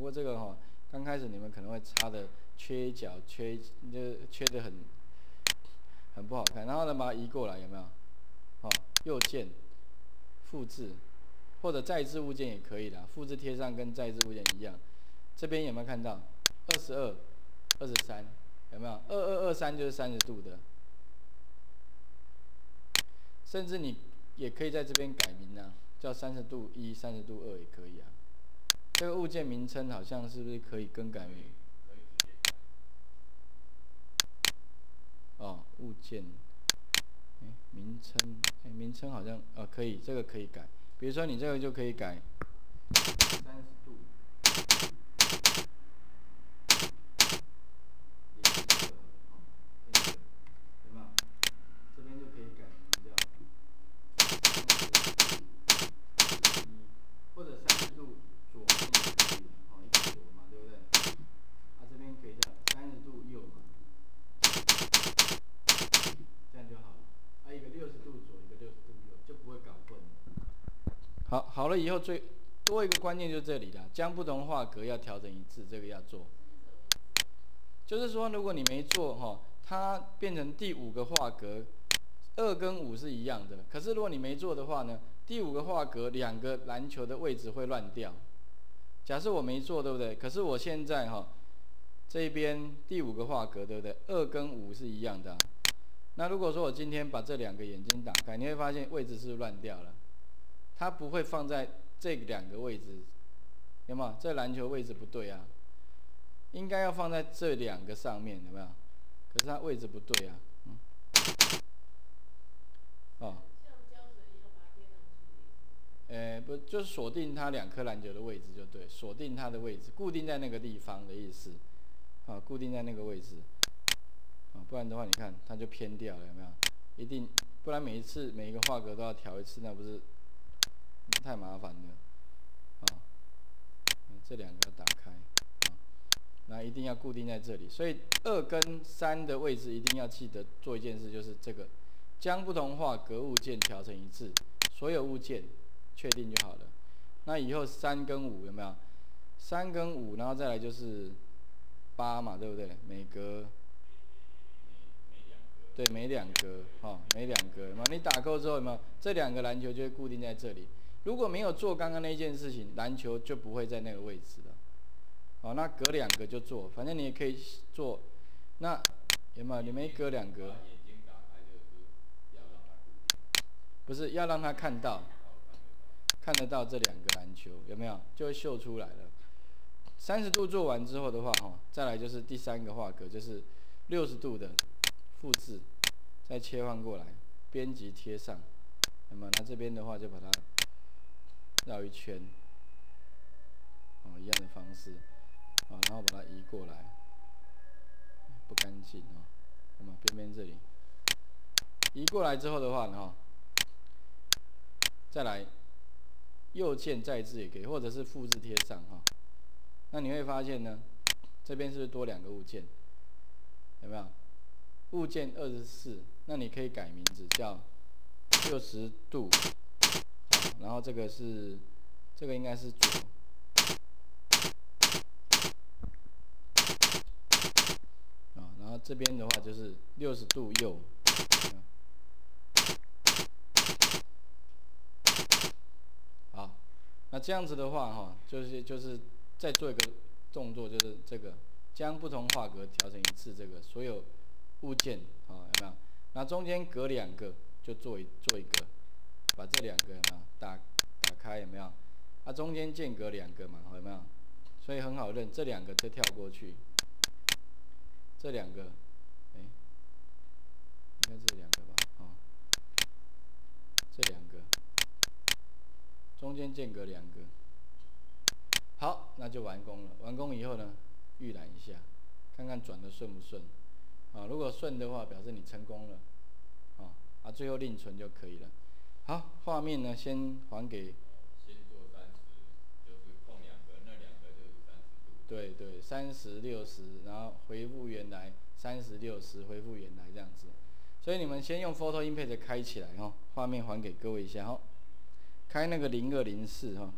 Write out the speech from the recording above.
不过这个哈，刚开始你们可能会擦的缺角，缺就缺的很很不好看。然后呢，把它移过来，有没有？好，右键复制，或者再置物件也可以的，复制贴上跟再置物件一样。这边有没有看到？二十二、二十三，有没有？二二二三就是三十度的。甚至你也可以在这边改名啊，叫三十度一、三十度二也可以啊。这个物件名称好像是不是可以更改名？哦，物件，哎，名称，哎，名称好像，哦，可以，这个可以改。比如说你这个就可以改。好，好了以后最多一个关键就这里了，将不同画格要调整一致，这个要做。就是说，如果你没做哈，它变成第五个画格，二跟五是一样的。可是如果你没做的话呢，第五个画格两个篮球的位置会乱掉。假设我没做，对不对？可是我现在哈，这边第五个画格，对不对？二跟五是一样的。那如果说我今天把这两个眼睛打开，你会发现位置是乱掉了。它不会放在这两个位置，有没有？这篮球位置不对啊，应该要放在这两个上面，有没有？可是它位置不对啊，嗯。哦。呃，不，就是锁定它两颗篮球的位置就对，锁定它的位置，固定在那个地方的意思，啊，固定在那个位置，啊，不然的话，你看它就偏掉了，有没有？一定，不然每一次每一个画格都要调一次，那不是？太麻烦了，啊，这两个打开，啊，那一定要固定在这里。所以二跟三的位置一定要记得做一件事，就是这个将不同画格物件调成一致，所有物件确定就好了。那以后三跟五有没有？三跟五，然后再来就是八嘛，对不对？每格，对，每两格，哈，每两格嘛。你打勾之后有没有？这两个篮球就会固定在这里。如果没有做刚刚那件事情，篮球就不会在那个位置了。好，那隔两个就做，反正你也可以做。那有没有？你没隔两个？不是要让他看到，看得到这两个篮球有没有？就会秀出来了。三十度做完之后的话，哈，再来就是第三个画格，就是六十度的复制，再切换过来，编辑贴上。那么那这边的话就把它。绕一圈，哦，一样的方式，啊，然后把它移过来，不干净哦，那么边边这里，移过来之后的话呢，再来右键再制也可以，或者是复制贴上哈，那你会发现呢，这边是不是多两个物件？有没有？物件二十四，那你可以改名字叫六十度。然后这个是，这个应该是左，啊，然后这边的话就是六十度右，好，那这样子的话哈，就是就是再做一个动作，就是这个将不同画格调成一次，这个所有物件啊有没有？那中间隔两个就做一做一个。把这两个啊打打开有没有？它中间间隔两个嘛，有没有？所以很好认，这两个就跳过去。这两个，哎，应该这两个吧？哦，这两个，中间间隔两个。好，那就完工了。完工以后呢，预览一下，看看转的顺不顺。啊，如果顺的话，表示你成功了。啊，啊，最后另存就可以了。好，画面呢，先还给。先做三十，就是空两个，那两个就是三十度。对对，三十六十，然后回复原来，三十六十回复原来这样子。所以你们先用 Photo Impact 开起来哈，画面还给各位一下哈。开那个零二零四哈。